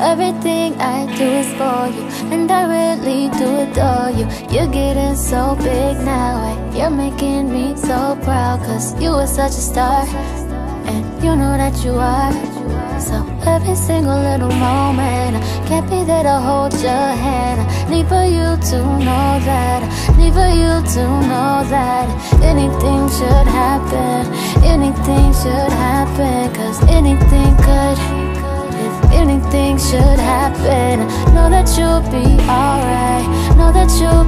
Everything I do is for you, and I really do adore you. You're getting so big now, and you're making me so proud. Cause you are such a star, and you know that you are. So every single little moment, I can't be there to hold your hand. I need for you to know that, I need for you to know that anything should happen, anything should happen, cause anything anything should happen. Know that you'll be alright. Know that you'll